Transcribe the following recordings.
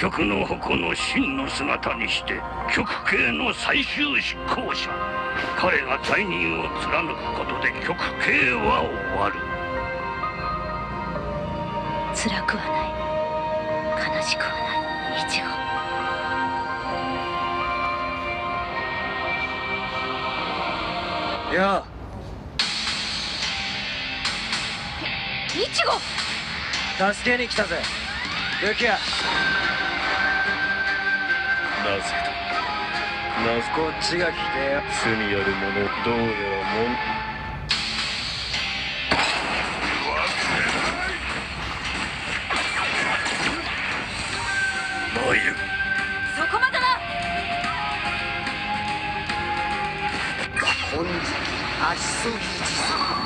貴公総局の矛の真の姿にして極刑の最終執行者。彼が罪人を貫くことで極刑は終わる。辛くはない。悲しくはない。イチゴよイチゴう助けに来たぜ。ルキアなぜだなぜこっちが聞けよ罪ある者どうやらもん参るそこまでだ本日足すぎ人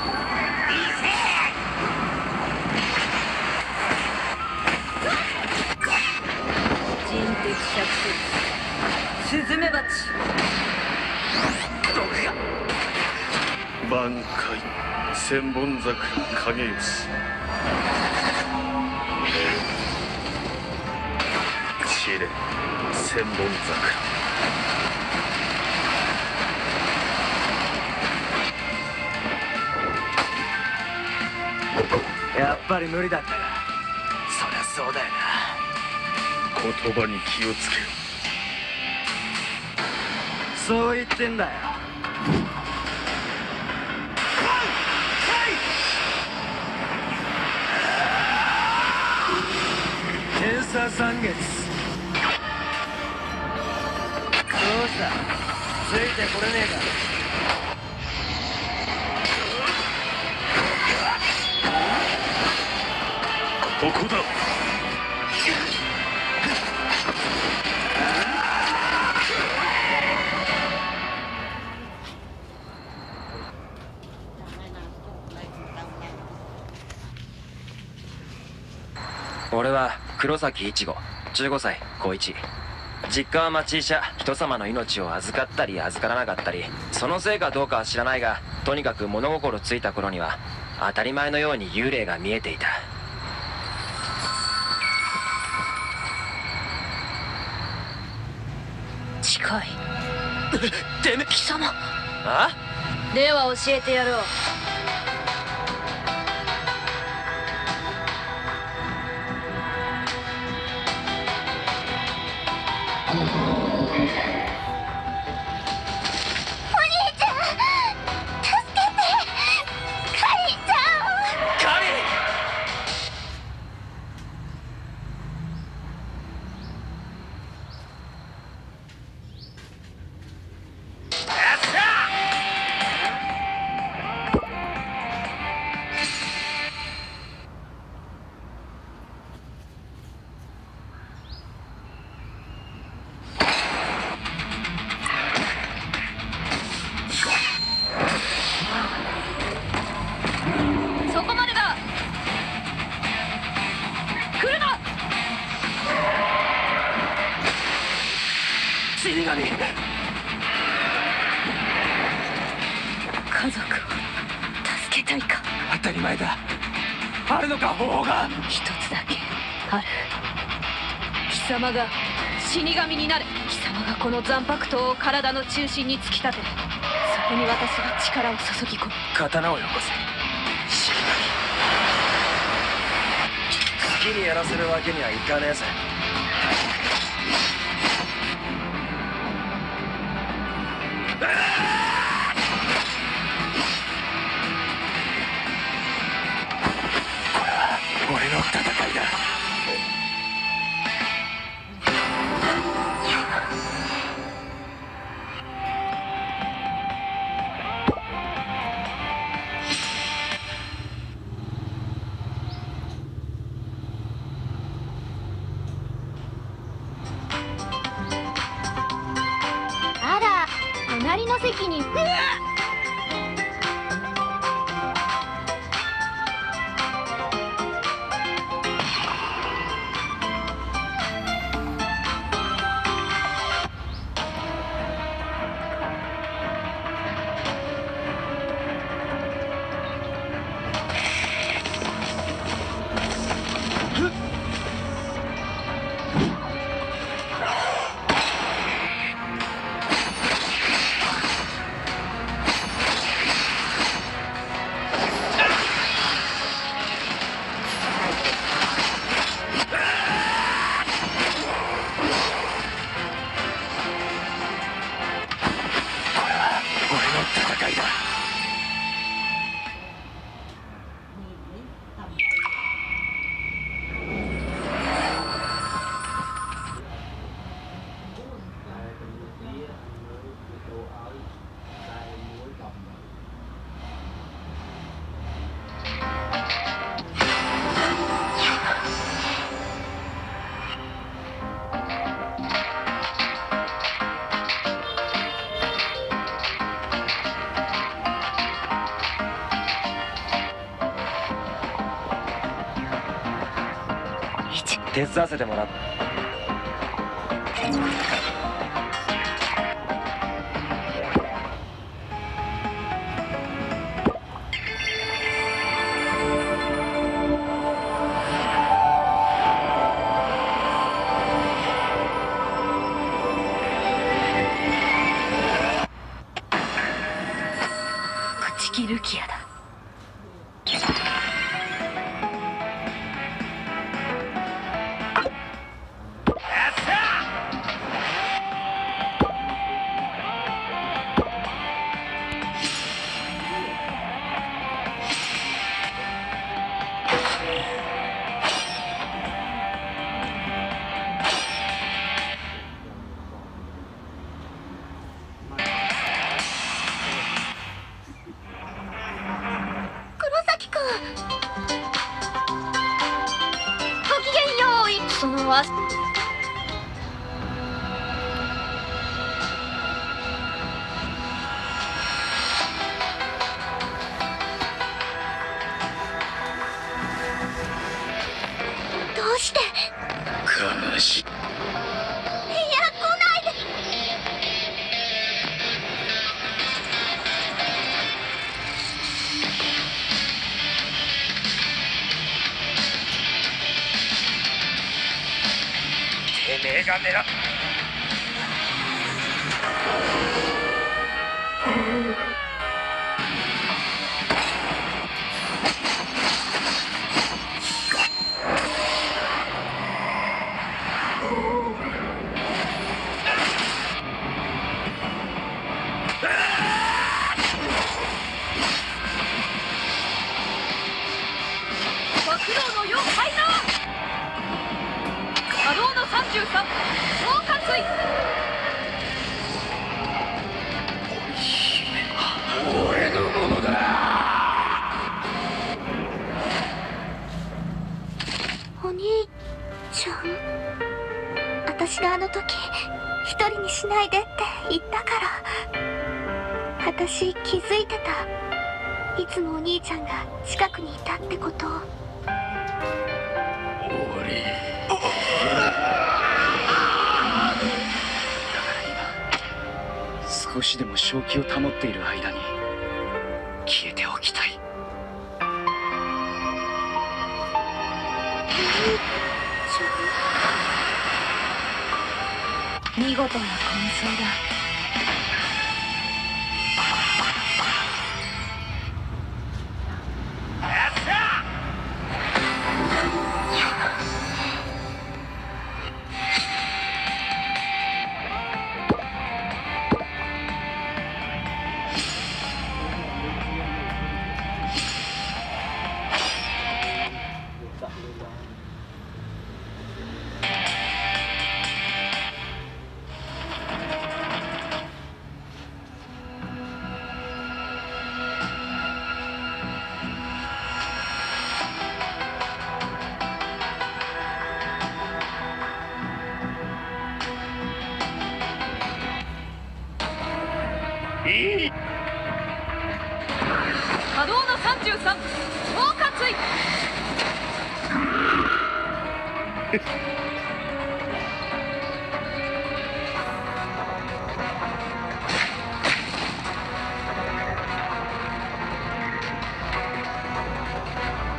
千本桜影吉知れ千本桜。やっぱり無理だったか。そりゃそうだよ言葉に気をつけよなそう言ってんだよ天差三月どうしたついてこれねえかここだ。俺は黒崎一護。15歳高一。実家は町医者。人様の命を預かったり預からなかったり。そのせいかどうかは知らないがとにかく物心ついた頃には当たり前のように幽霊が見えていた。近い。てめ貴様。あ？では教えてやろう 死神家族を助けたいか？当たり前だ。あるのか方法が。一つだけ。ある。貴様が死神になれ貴様がこの残白刀を体の中心に突き立てそこに私が力を注ぎ込む。刀をよこせ。死好きにやらせるわけにはいかねえぜ手伝わせてもらっ朽木ルキアだ。して。悲しい。いや来ないで。てめえが狙っしないでって言ったから。私気づいてた。いつもお兄ちゃんが近くにいたってこと。を少しでも正気を保っている間に見事な混走だ。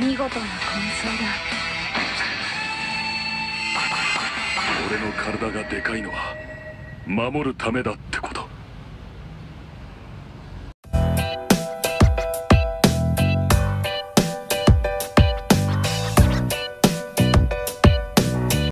見事な混走だ。俺の体がでかいのは守るためだった。